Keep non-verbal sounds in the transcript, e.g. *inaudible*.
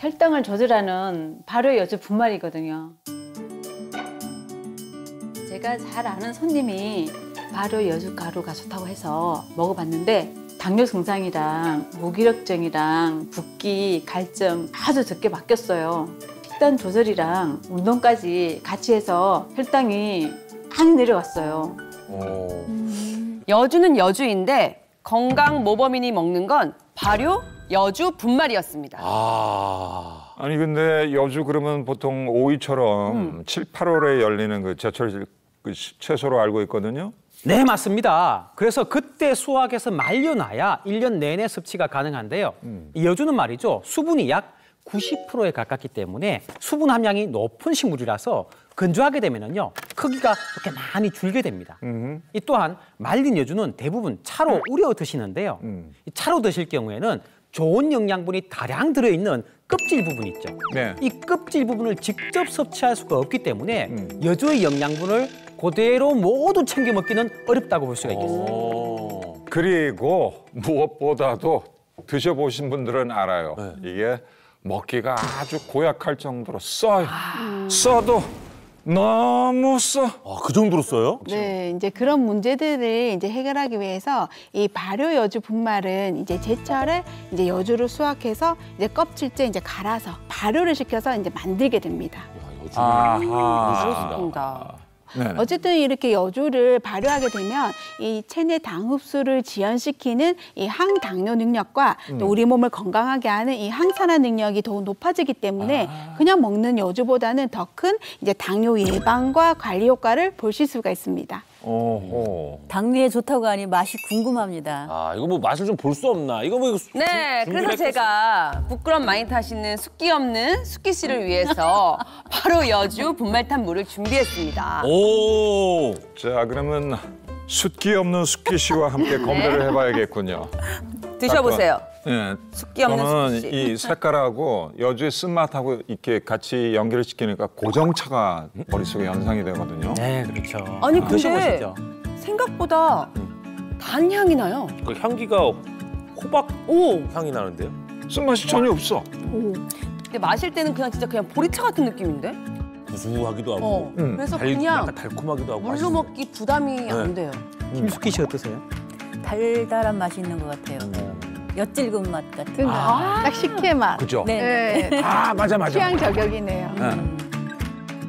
혈당을 조절하는 발효 여주 분말이거든요. 제가 잘 아는 손님이 발효 여주 가루가 좋다고 해서 먹어봤는데 당뇨 증상이랑 무기력증이랑 붓기, 갈증 아주 적게 바뀌었어요. 식단 조절이랑 운동까지 같이 해서 혈당이 많이 내려왔어요. 어. 여주는 여주인데 건강 모범인이 먹는 건 발효 여주 분말이었습니다. 아. 아니 근데 여주 그러면 보통 오이처럼 칠 7, 8월에 열리는 그 제철 그 시- 채소로 알고 있거든요. 네, 맞습니다. 그래서 그때 수확해서 말려놔야 일년 내내 섭취가 가능한데요. 이 여주는 말이죠. 수분이 약 90%에 가깝기 때문에 수분 함량이 높은 식물이라서 건조하게 되면은요 크기가 이렇게 많이 줄게 됩니다. 이 또한 말린 여주는 대부분 차로 우려 드시는데요. 이 차로 드실 경우에는 좋은 영양분이 다량 들어있는 껍질 부분 있죠. 네. 이 껍질 부분을 직접 섭취할 수가 없기 때문에 여주의 영양분을 그대로 모두 챙겨 먹기는 어렵다고 볼 수가 있겠습니다. 어. 그리고 무엇보다도 드셔보신 분들은 알아요. 이게 먹기가 아주 고약할 정도로 써요. 써도 너무 써. 아, 그 정도로 써요? 네, 이제 그런 문제들을 이제 해결하기 위해서 이 발효 여주 분말은 이제 제철에 이제 여주를 수확해서 이제 껍질째 이제 갈아서 발효를 시켜서 이제 만들게 됩니다. 아하. 그렇습니다. 네네. 어쨌든 이렇게 여주를 발효하게 되면 이 체내 당 흡수를 지연시키는 이 항당뇨 능력과 또 우리 몸을 건강하게 하는 이 항산화 능력이 더욱 높아지기 때문에 그냥 먹는 여주보다는 더 큰 이제 당뇨 예방과 관리 효과를 보실 수가 있습니다. 오호. 당뇨에 좋다고 하니 맛이 궁금합니다. 아, 이거 뭐 맛을 좀 볼 수 없나? 이거 뭐 이거 수- 네, 주- 그래서 제가 부끄럼 많이 타시는 숙기 없는 숙기 씨를 위해서 *laughs* 바로 여주 분말탄 물을 준비했습니다. 오. 자 그러면 숫기 없는 숙기 씨와 함께 *laughs* 건배를 해봐야겠군요. 드셔보세요. 예. 숙기 없는 저는 숙기 씨. 이 색깔하고 여주의 쓴맛하고 이렇게 같이 연결을 시키니까 고정차가 머릿속에 연상이 되거든요. 네, 그렇죠. 아니, 근데 드셔보시죠. 생각보다 단 향이 나요. 그 향기가 호박 오, 향이 나는데요? 쓴맛이 전혀 없어. 근데 마실 때는 그냥 진짜 그냥 보리차 같은 느낌인데? 구수하기도 하고 어. 음. 그래서 달, 그냥 약간 달콤하기도 하고 물로 맛있어요. 먹기 부담이 안 돼요. 김숙희 씨 어떠세요? 달달한 맛이 있는 것 같아요. 엿질근 맛 같은. 그러니까 딱 식혜 맛. 그죠? 네. 네. 아 맞아 맞아. 취향 저격이네요. 예.